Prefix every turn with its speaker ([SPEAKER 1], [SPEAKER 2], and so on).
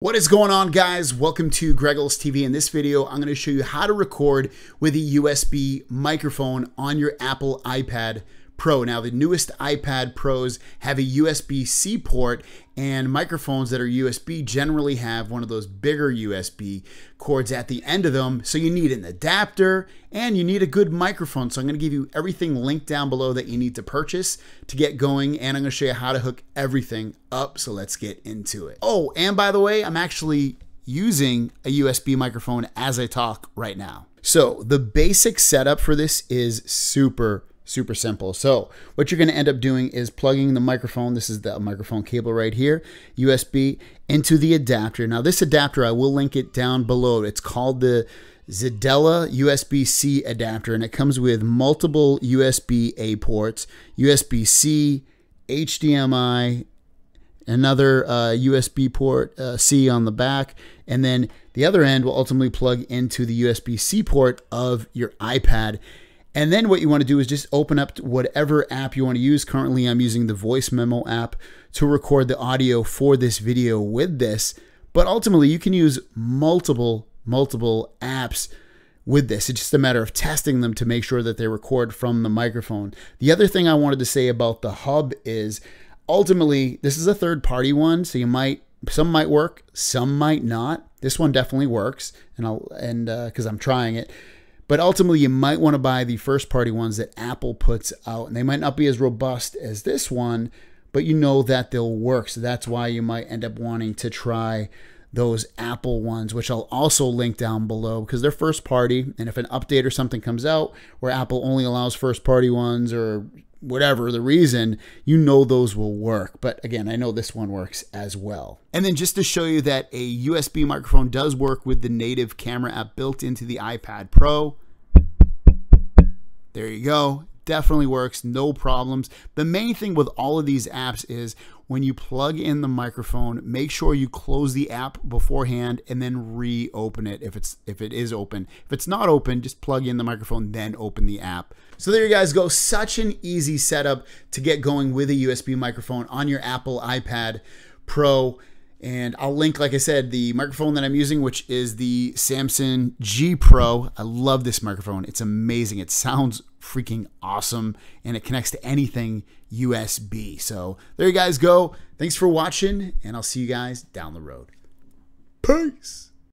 [SPEAKER 1] What is going on guys? Welcome to Greggles TV. In this video, I'm going to show you how to record with a USB microphone on your Apple iPad Pro. Now, the newest iPad Pros have a USB-C port and microphones that are USB generally have one of those bigger USB cords at the end of them. So you need an adapter and you need a good microphone. So I'm going to give you everything linked down below that you need to purchase to get going. And I'm going to show you how to hook everything up. So let's get into it. Oh, and by the way, I'm actually using a USB microphone as I talk right now. So the basic setup for this is super super simple. So what you're going to end up doing is plugging the microphone, this is the microphone cable right here, USB, into the adapter. Now this adapter, I will link it down below. It's called the Zedella USB-C adapter, and it comes with multiple USB-A ports, USB-C, HDMI, another uh, USB port uh, C on the back, and then the other end will ultimately plug into the USB-C port of your iPad. And then what you want to do is just open up whatever app you want to use. Currently, I'm using the Voice Memo app to record the audio for this video with this. But ultimately, you can use multiple, multiple apps with this. It's just a matter of testing them to make sure that they record from the microphone. The other thing I wanted to say about the hub is ultimately, this is a third party one, so you might some might work, some might not. This one definitely works, and I'll and because uh, I'm trying it. But ultimately, you might want to buy the first party ones that Apple puts out. And they might not be as robust as this one, but you know that they'll work. So that's why you might end up wanting to try those Apple ones, which I'll also link down below because they're first party. And if an update or something comes out where Apple only allows first party ones or whatever the reason, you know those will work. But again, I know this one works as well. And then just to show you that a USB microphone does work with the native camera app built into the iPad Pro. There you go. Definitely works, no problems. The main thing with all of these apps is when you plug in the microphone, make sure you close the app beforehand and then reopen it if it's if it is open. If it's not open, just plug in the microphone, then open the app. So there you guys go. Such an easy setup to get going with a USB microphone on your Apple iPad Pro. And I'll link, like I said, the microphone that I'm using, which is the Samson G Pro. I love this microphone. It's amazing. It sounds freaking awesome and it connects to anything USB. So there you guys go. Thanks for watching, and I'll see you guys down the road. Peace.